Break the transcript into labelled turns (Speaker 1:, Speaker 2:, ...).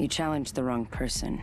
Speaker 1: You challenged the wrong person.